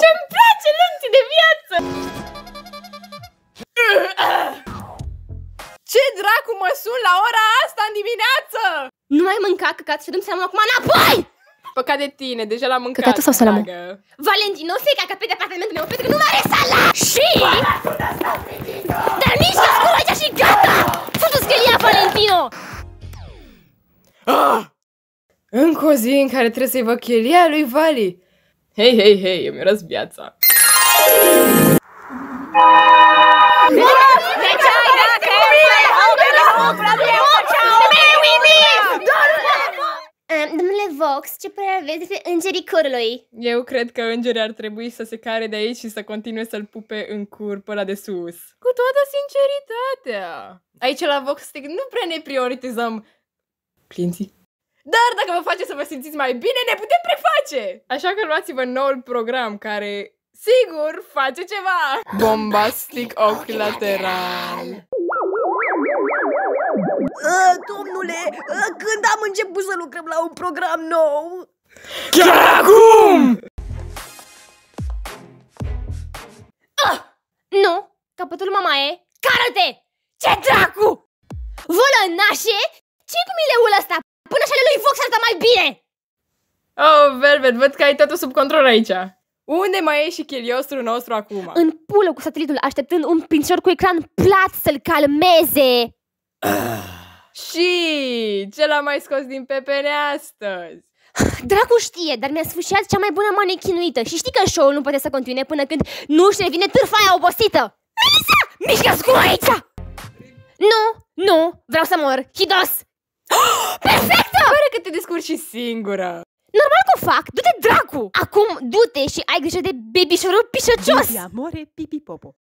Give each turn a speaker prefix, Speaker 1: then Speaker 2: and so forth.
Speaker 1: Ce-mi place lecții de viață!
Speaker 2: Ce dracu mă sun la ora asta în dimineață?
Speaker 1: Nu mai mânca căcat și dăm seama acum înapoi!
Speaker 2: Păcat de tine, deja l-am mâncat.
Speaker 1: Căcatul sau salamul?
Speaker 2: dragă.
Speaker 1: Valentino se cacă pe departamentul meu pentru că nu mai are sala! Și... Dar nici să scurge și gata! Futu-ți că ia, Valentino!
Speaker 2: Ah! Încă o zi în care trebuie să-i văd chelia lui Vali. Hei, hei, hei, eu mi-a viața.
Speaker 1: Domnule Vox, ce părere aveți despre îngerii corului?
Speaker 2: Eu cred că îngerii ar trebui să se care de aici și să continue să-l pupe în cur pe ăla de sus. Cu toată sinceritatea. Aici la Vox Stick nu prea ne prioritizăm clienții. Dar dacă vă face să vă simțiți mai bine, ne putem preface! Așa că luați-vă noul program care, sigur, face ceva! Bombastic ochi lateral.
Speaker 3: Uh, domnule, uh, când am început să lucrăm la un program nou?
Speaker 2: Chiar acum!
Speaker 1: Nu, capătul mamaie, cară-te! Ce dracu! Volănașe, ce cu mileul ăsta? Până și ale lui Vox arată mai bine!
Speaker 2: Oh, Velvet, văd că ai totul sub control aici. Unde mai e și chiliostrul nostru acum?
Speaker 1: În pulă cu satelitul, așteptând un pinșor cu ecran plat să-l calmeze.
Speaker 2: Și ce l-a mai scos din pepene astăzi?
Speaker 1: Dracu știe, dar mi-a sfârșit cea mai bună manechinuită și știi că show-ul nu poate să continue până când nu își revine târfa aia obosită. Melissa, mișcă-ți cu aici! Nu, nu, vreau să mor, hidos! Perfectă!
Speaker 2: Pare că te descurci și singură.
Speaker 1: Normal că o fac, du-te dracu! Acum du-te și ai grijă de bebișorul pișăcios!
Speaker 4: Di amore pipipopo.